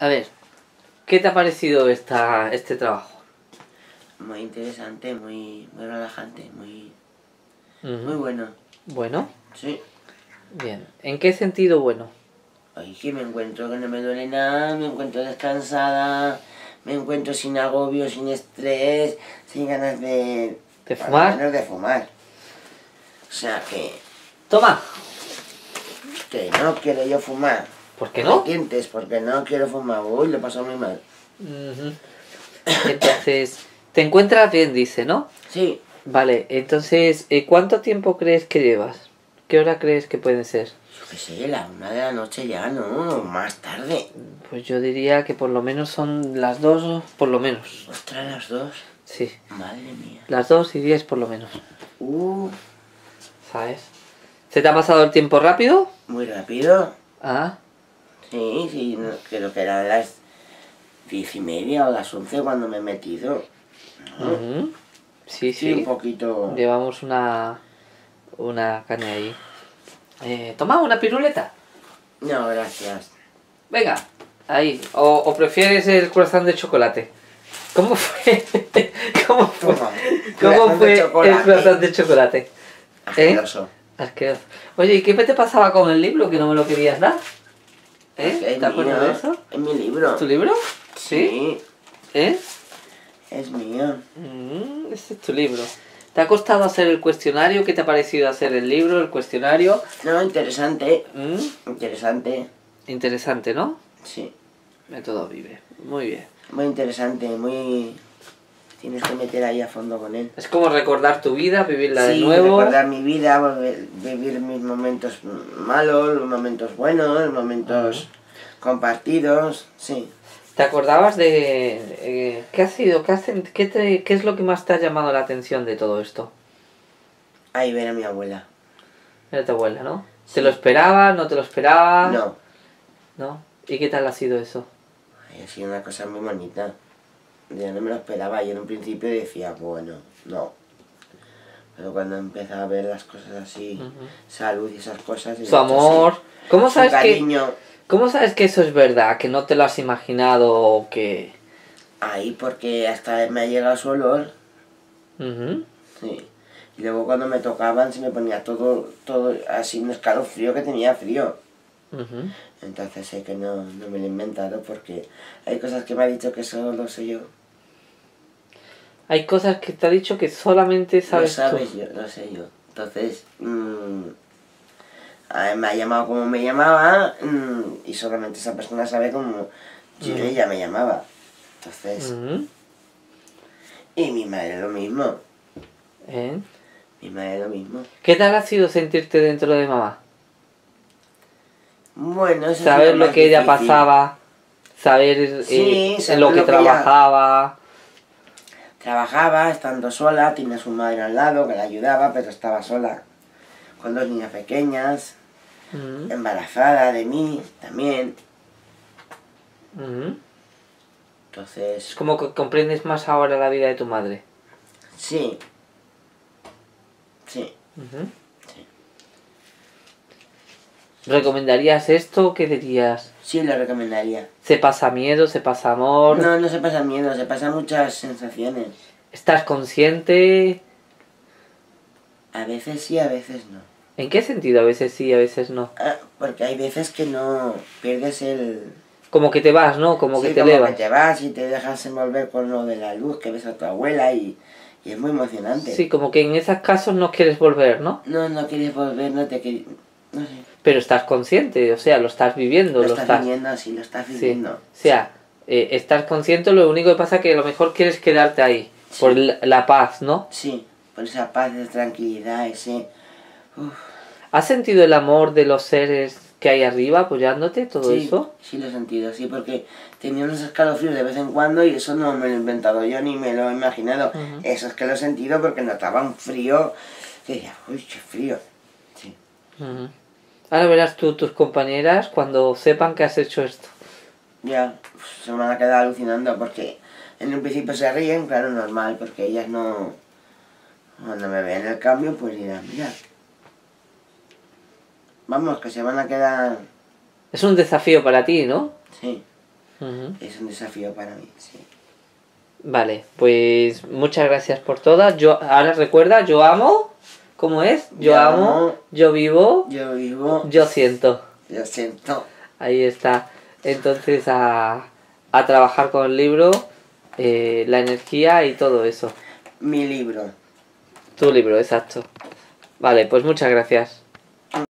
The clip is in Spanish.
A ver, ¿qué te ha parecido esta, este trabajo? Muy interesante, muy, muy relajante, muy, muy bueno. Bueno, Sí. bien. ¿En qué sentido bueno? Ay, que me encuentro que no me duele nada, me encuentro descansada, me encuentro sin agobio, sin estrés, sin ganas de... ¿De fumar? menos de fumar. O sea que, Toma. que no quiero yo fumar. ¿Por qué no? Me tientes, porque no quiero fumar. Uy, lo paso muy mal. Entonces, te encuentras bien, dice, ¿no? Sí, Vale, entonces, eh, ¿cuánto tiempo crees que llevas? ¿Qué hora crees que puede ser? yo qué sé, la una de la noche ya, ¿no? Más tarde. Pues yo diría que por lo menos son las dos, por lo menos. Ostras, las dos. Sí, Madre mía. las dos y diez por lo menos. Uh, ¿Sabes? ¿Se te ha pasado el tiempo rápido? muy rápido. Ah, Sí, sí, no, creo que eran las diez y media o las once cuando me he metido. ujú. sí, Sí, un sí. poquito. Llevamos una, una caña ahí. Eh, toma una piruleta. No, gracias. Venga, ahí. O, o prefieres el corazón de chocolate. ¿Cómo fue? ¿Cómo fue? Toma. ¿Cómo fue el corazón de chocolate? ¿Eh? Asqueroso. Asqueroso. Oye, ¿y qué te pasaba con el libro que no me lo querías dar? ¿Eh? ¿Te acuerdas de eso? Es mi libro. ¿Tu libro? Sí, ¿Eh? es mío. Mm, este es tu libro. ¿Te ha costado hacer el cuestionario? ¿Qué te ha parecido hacer el libro, el cuestionario? No, interesante. Mm, Interesante. Interesante, ¿no? Sí. Método Vive. Muy bien. Muy interesante, muy... Tienes que meter ahí a fondo con él. Es como recordar tu vida, vivirla de sí, nuevo. recordar mi vida, volver- vivir mis momentos malos, los momentos buenos, los momentos compartidos, sí. ¿Te acordabas de eh, qué ha sido, qué, hacen- qué, te- qué es lo que más te ha llamado la atención de todo esto? Ahí ver a mi abuela. Era tu abuela, ¿no? ¿Te lo esperaba? ¿No te lo esperaba? No, ¿No? ¿Y qué tal ha sido eso? ha sido una cosa muy bonita. Yo no me lo esperaba, yo en un principio decía, bueno, no. Pero cuando empezaba a ver las cosas así, salud y esas cosas... y Su amor. ¿Cómo su sabes que, cariño. cómo sabes que eso es verdad? Que no te lo has imaginado o que... Ahí porque hasta me ha llegado su olor. Sí. Y luego cuando me tocaban se me ponía todo, todo así un escalofrío que tenía frío. Entonces sé que no, no me lo he inventado porque hay cosas que me ha dicho que solo lo sé yo. Hay cosas que te ha dicho que solamente sabes, lo sabes tú. yo, lo sé yo. Entonces, mm, a ver, me ha llamado como me llamaba mm, y solamente esa persona sabe cómo yo, Mm. ella me llamaba. Entonces, Ujú. y mi madre lo mismo. ¿Eh? Mi madre lo mismo. ¿Qué tal ha sido sentirte dentro de mamá? Bueno, eso es Saber lo que ella pasaba, saber eh, Sí, en saber lo que lo que ella- trabajaba. Trabajaba estando sola, tenía su madre al lado que la ayudaba, pero estaba sola. Con dos niñas pequeñas, Ujú. embarazada de mí también. Ujú. Entonces, Es como que comprendes más ahora la vida de tu madre. sí. Sí. Ujú. ¿Recomendarías esto? ¿Qué dirías? Sí, lo recomendaría. ¿Se pasa miedo? ¿Se pasa amor? No, no se pasa miedo, se pasan muchas sensaciones. ¿Estás consciente? A veces sí, a veces no. ¿En qué sentido? A veces sí, a veces no. Ah, porque hay veces que no pierdes el... Como que te vas, ¿no? Como Sí, que te como elevas. que te vas y te dejas envolver con lo de la luz, que ves a tu abuela y, y es muy emocionante. Sí, como que en esos casos no quieres volver, ¿no? No, no quieres volver, no te quieres... No sé. Pero estás consciente, o sea, lo estás viviendo, Lo, lo, estás viviendo, sí, lo estás Sí. viviendo. O sea, eh, estás consciente, lo único que pasa es que a lo mejor quieres quedarte ahí, Sí. por la, la paz, ¿no? Sí, por esa paz, esa tranquilidad, ese... Uf, ¿Has sentido el amor de los seres que hay arriba apoyándote, todo sí, eso? sí lo he sentido, sí, porque tenía unos escalofríos de vez en cuando y eso no me lo he inventado yo ni me lo he imaginado. Eso es que lo he sentido porque notaba un frío que decía, uy, qué frío. Sí. Ahora verás tú, tus compañeras, cuando sepan que has hecho esto. Ya, uf, se me van a quedar alucinando porque en un principio se ríen, claro, normal, porque ellas no... Cuando me ven el cambio, pues dirán, mira. Vamos, que se van a quedar... Es un desafío para ti, ¿no? Sí. Es un desafío para mí, sí. Vale, pues muchas gracias por todas. Yo, ahora recuerda, yo amo, ¿cómo es? Yo, Yo amo, amo. yo vivo, Yo vivo, yo siento. lo siento. Ahí está. Entonces a, a trabajar con el libro, eh, la energía y todo eso. Mi libro. Tu libro, exacto. Vale, pues muchas gracias.